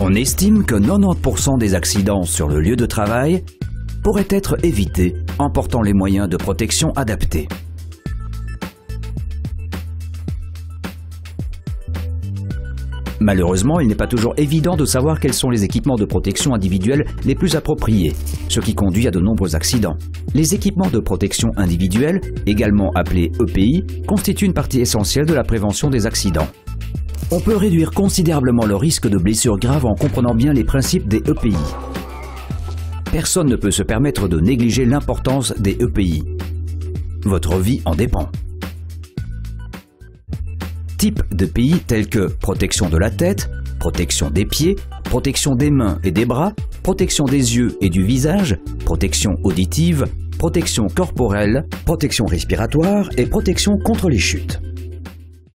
On estime que 90% des accidents sur le lieu de travail pourraient être évités en portant les moyens de protection adaptés. Malheureusement, il n'est pas toujours évident de savoir quels sont les équipements de protection individuelle les plus appropriés, ce qui conduit à de nombreux accidents. Les équipements de protection individuelle, également appelés EPI, constituent une partie essentielle de la prévention des accidents. On peut réduire considérablement le risque de blessures graves en comprenant bien les principes des EPI. Personne ne peut se permettre de négliger l'importance des EPI. Votre vie en dépend types de pays tels que protection de la tête, protection des pieds, protection des mains et des bras, protection des yeux et du visage, protection auditive, protection corporelle, protection respiratoire et protection contre les chutes.